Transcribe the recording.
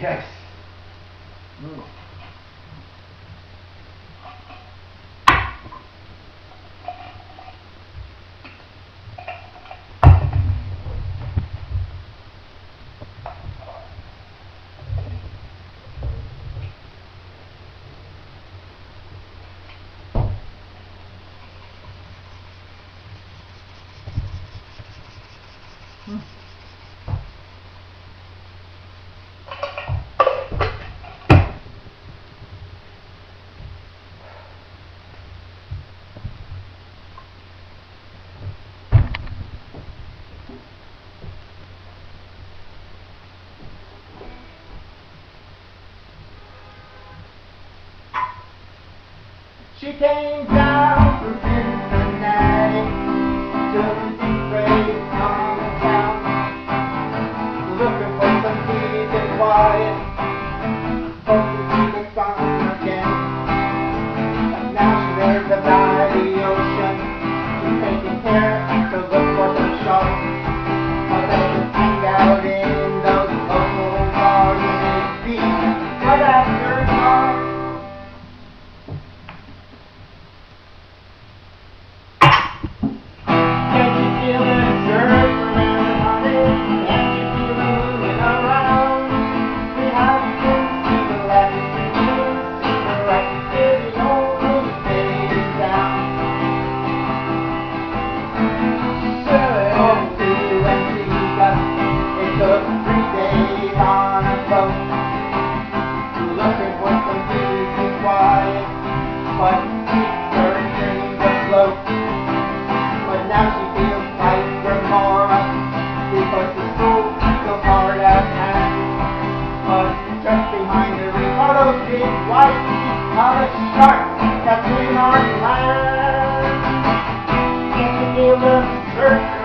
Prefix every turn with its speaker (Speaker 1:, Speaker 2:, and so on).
Speaker 1: Yes. No. She came down from Cincinnati, to the deep break on the town, looking for some peace and quiet, hoping to see the sun again. And now she heard the white colored shark land. The.